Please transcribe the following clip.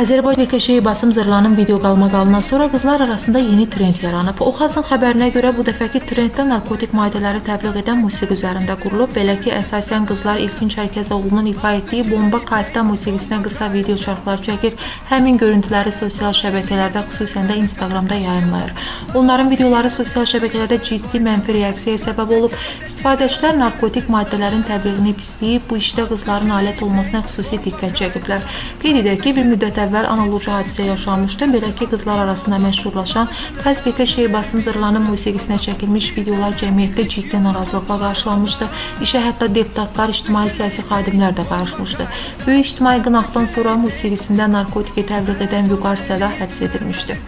Azərbaycan Keşəyi Basım Zırlanın video qalmaqalından sonra qızlar arasında yeni trend yaranıb. Oxazın xəbərinə görə bu dəfəki trenddə narkotik maddələri təbliğ edən musiqi üzərində qurulub. Belə ki, əsasən qızlar İlkin Çərkəzoğlunun ifa etdiyi Bomba Kayfda musiqisinə qısa video çarxlar çəkir. Həmin görüntüləri sosial şəbəkələrdə, xüsusən də Instagramda yayımlayır. Onların videoları sosial şəbəkələrdə ciddi mənfi reaksiyaya səbəb olub. İstifadəçilər narkotik maddələrin təbliğini pisləyib, bu işdə qızların alət olmasına xüsusi diqqət çəkiblər. Qeyd edək ki, bir müddət əvvəl analoji hadisə yaşanmışdı. Belə ki, qızlar arasında məşhurlaşan Kazbekə Şeybasım Zırlanın musiqisinə çəkilmiş videolar cəmiyyətdə ciddi narazılıqla qarşılanmışdı. İşə hətta deputatlar, ictimai-siyasi xadimlər də qarışmışdı. Böyük ictimai qınaqdan sonra musiqisində narkotiki təbliğ edən Vüqar Səlah həbs edilmişdi.